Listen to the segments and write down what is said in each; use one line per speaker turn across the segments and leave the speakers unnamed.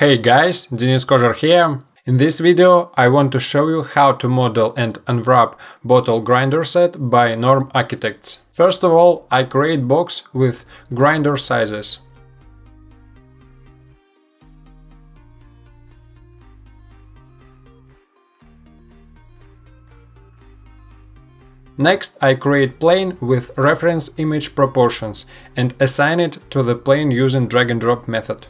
Hey guys, Denis Kozhar here. In this video I want to show you how to model and unwrap bottle grinder set by Norm Architects. First of all, I create box with grinder sizes. Next, I create plane with reference image proportions and assign it to the plane using drag and drop method.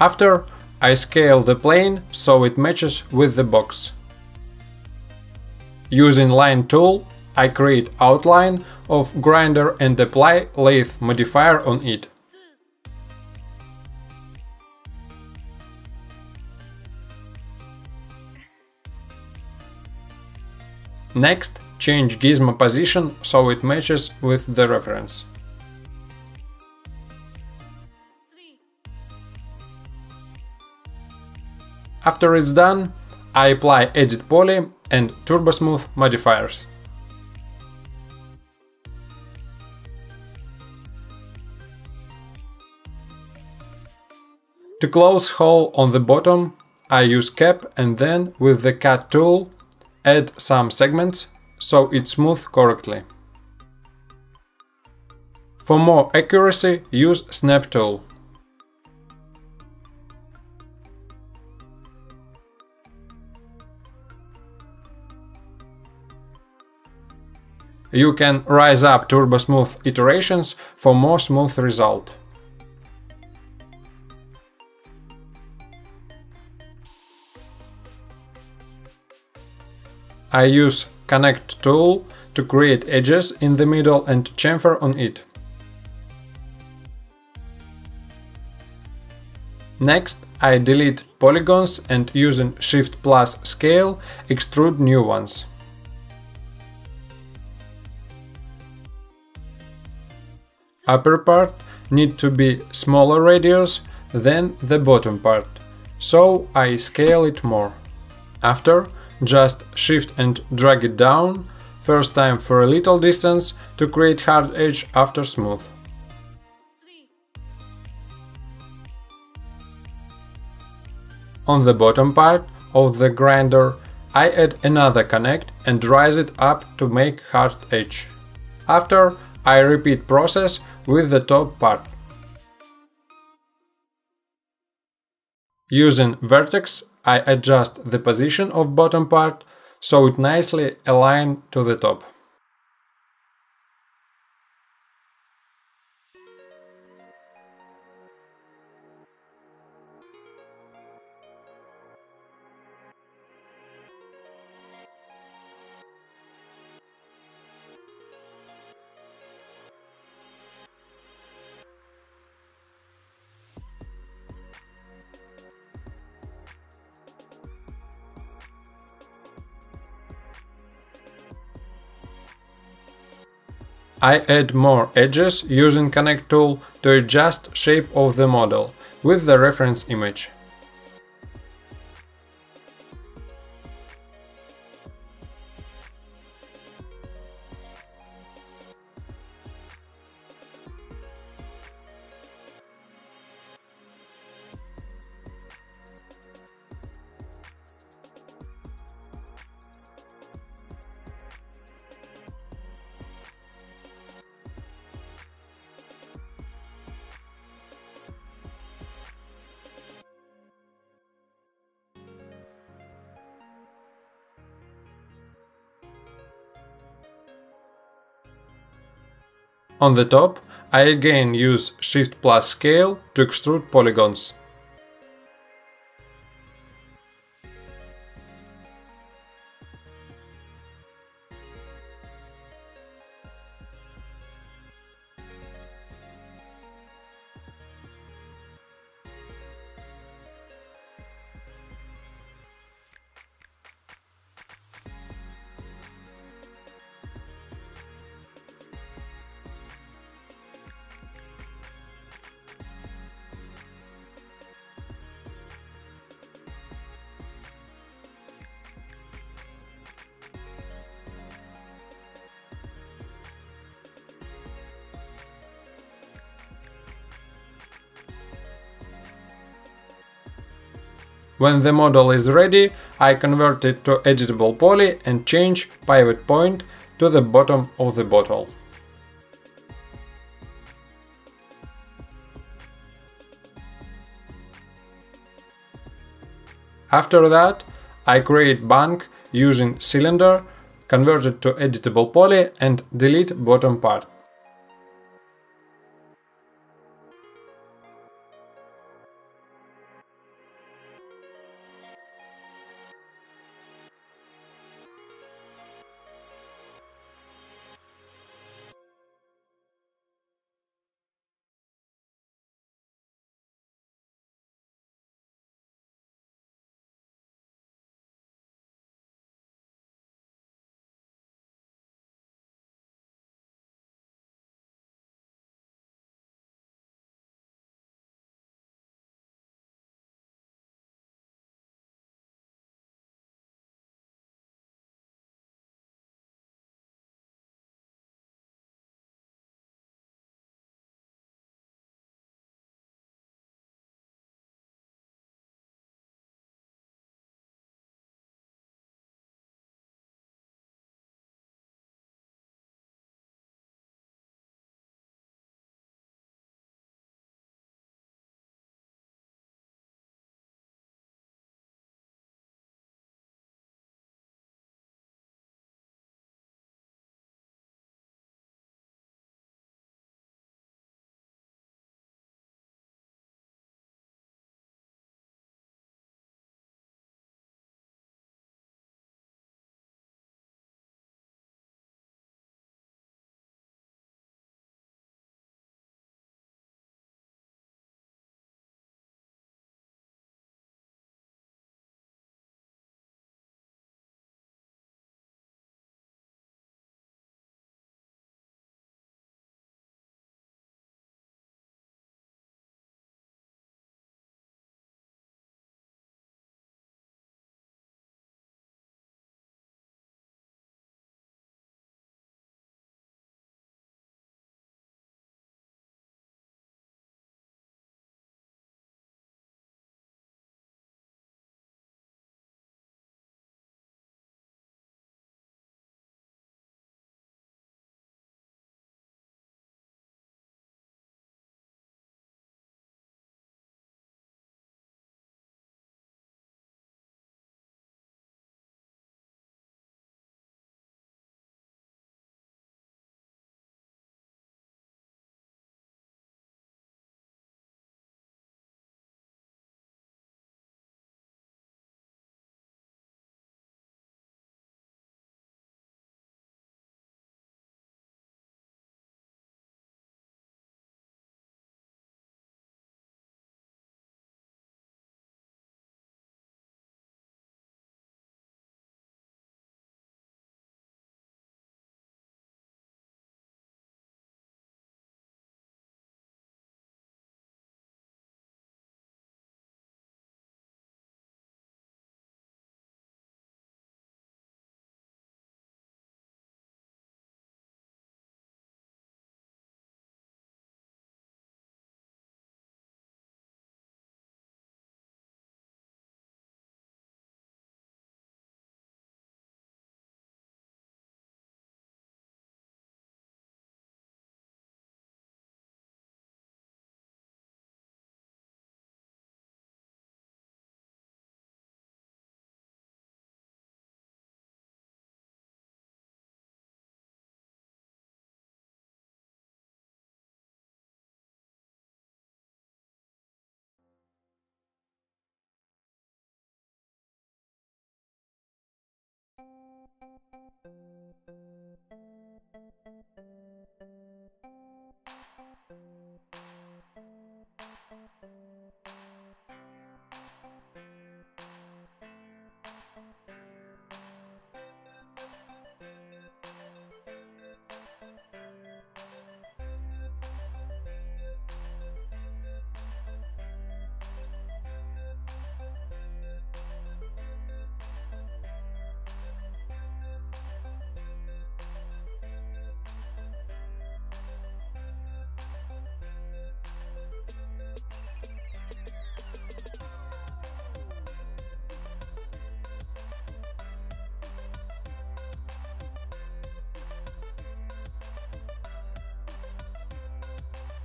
After, I scale the plane so it matches with the box. Using line tool, I create outline of grinder and apply lathe modifier on it. Next, change gizmo position so it matches with the reference. After it's done, I apply Edit Poly and Turbo Smooth modifiers. To close hole on the bottom, I use cap and then with the cut tool add some segments so it smooth correctly. For more accuracy, use snap tool. You can rise up turbo smooth iterations for more smooth result. I use connect tool to create edges in the middle and chamfer on it. Next, I delete polygons and using Shift plus scale extrude new ones. Upper part need to be smaller radius than the bottom part, so I scale it more. After, just shift and drag it down, first time for a little distance to create hard edge after smooth. On the bottom part of the grinder, I add another connect and rise it up to make hard edge. After, I repeat process with the top part. Using vertex, I adjust the position of bottom part so it nicely align to the top. I add more edges using Connect tool to adjust shape of the model with the reference image. On the top, I again use Shift plus Scale to extrude polygons. When the model is ready, I convert it to editable poly and change pivot point to the bottom of the bottle. After that, I create bank using cylinder, convert it to editable poly and delete bottom part.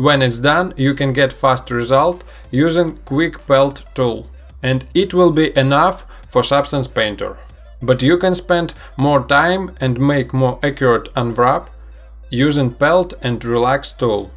When it's done, you can get fast result using Quick Pelt tool. And it will be enough for Substance Painter. But you can spend more time and make more accurate unwrap using Pelt and Relax tool.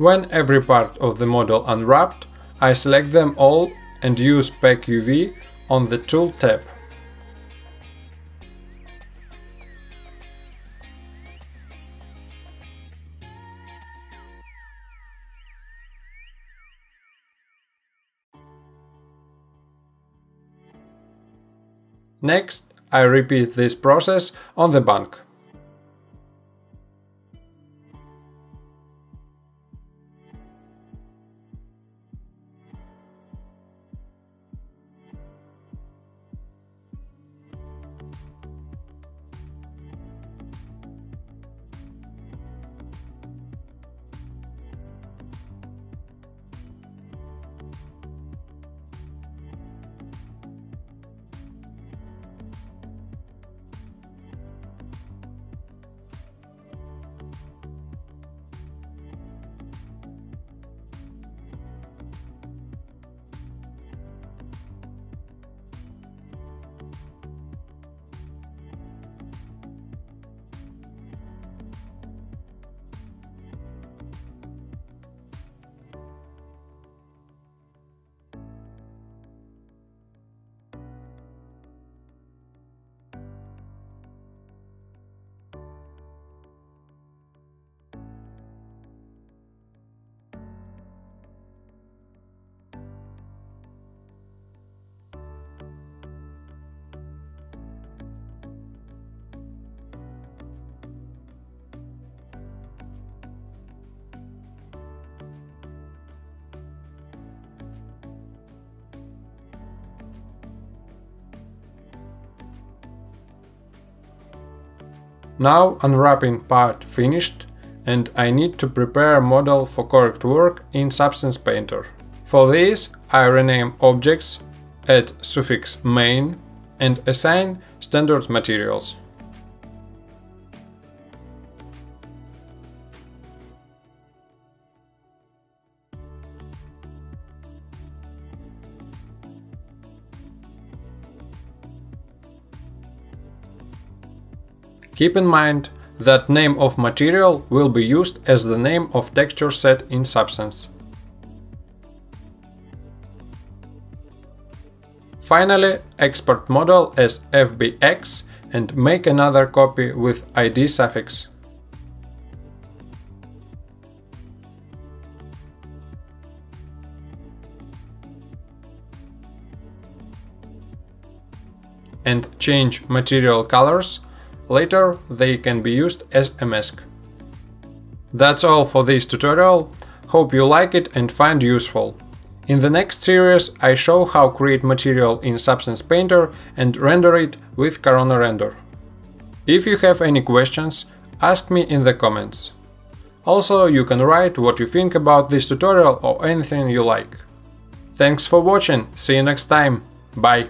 When every part of the model unwrapped, I select them all and use Pack UV on the Tool tab. Next, I repeat this process on the bank. Now unwrapping part finished and I need to prepare model for correct work in Substance Painter. For this I rename objects, add suffix main and assign standard materials. Keep in mind that name of material will be used as the name of texture set in Substance. Finally, export model as FBX and make another copy with ID suffix. And change material colors Later, they can be used as a mask. That's all for this tutorial, hope you like it and find useful. In the next series I show how create material in Substance Painter and render it with Corona Render. If you have any questions, ask me in the comments. Also, you can write what you think about this tutorial or anything you like. Thanks for watching, see you next time, bye!